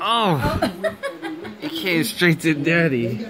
Oh! It came straight to daddy.